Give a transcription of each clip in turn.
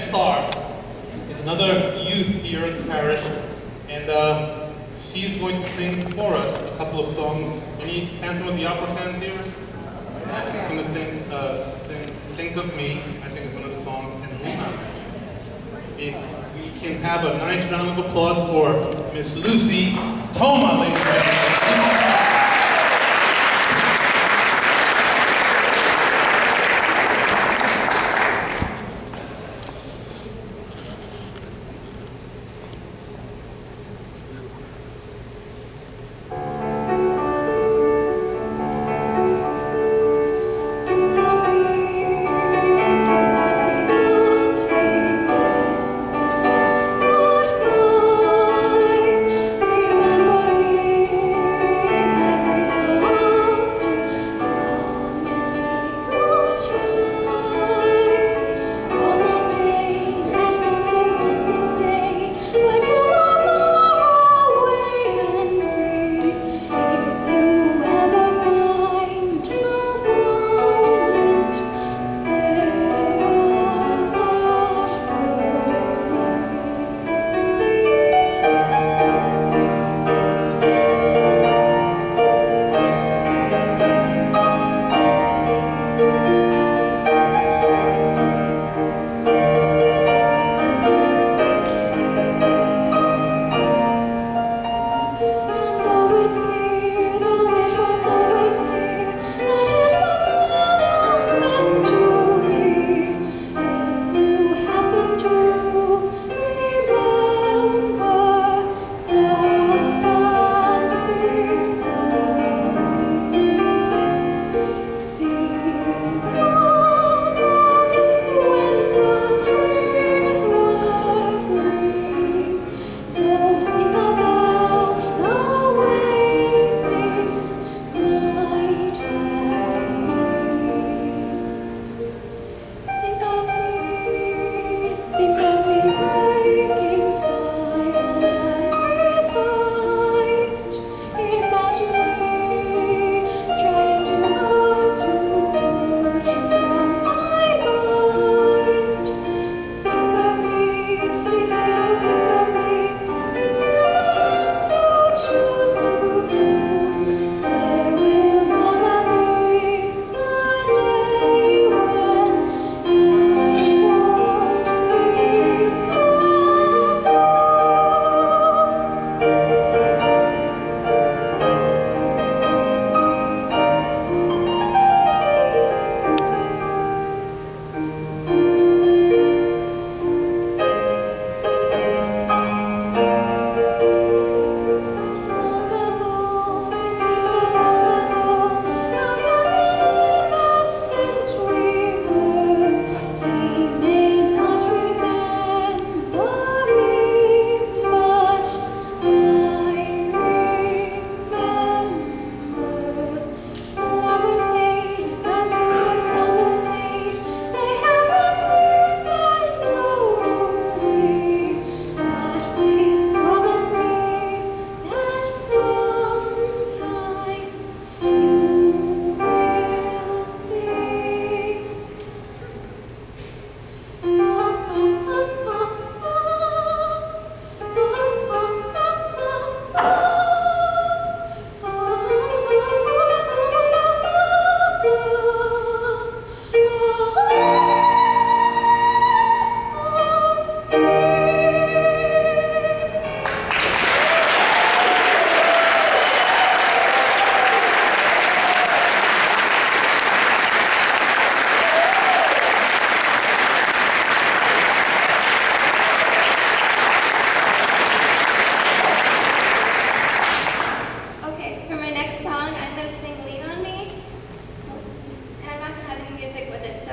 star is another youth here in the parish, and uh, she is going to sing for us a couple of songs. Any Phantom of the Opera fans here? She's going to think, uh, sing Think of Me, I think is one of the songs, and Luna. If we can have a nice round of applause for Miss Lucy Toma, ladies and gentlemen.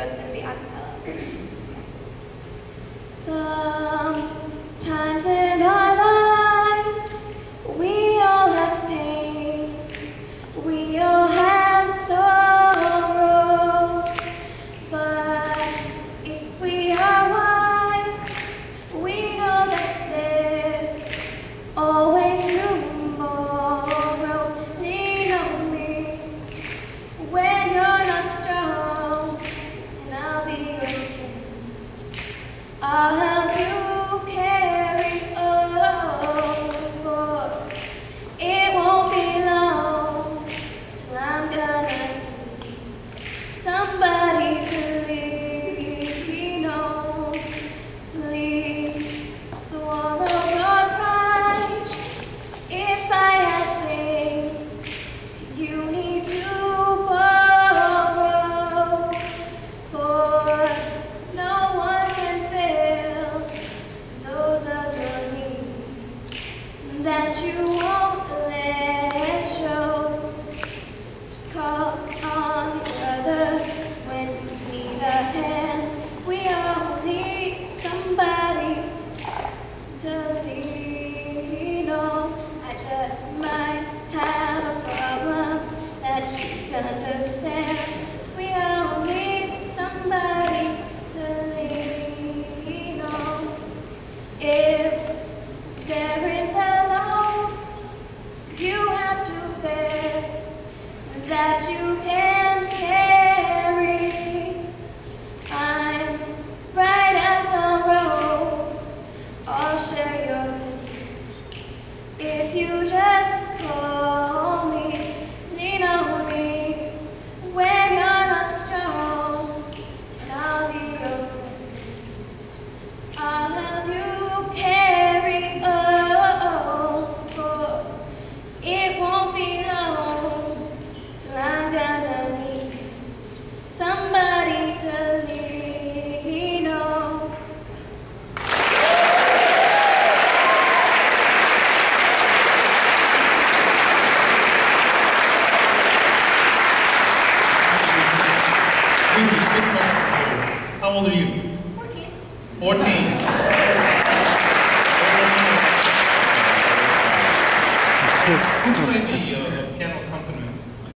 it's going to be a cappella. so that you won't let show. Just call on your brother when we need a hand. We all need somebody to lean on. I just might have a problem that you can understand. We all need somebody. How old are you? 14. 14. Who played the uh,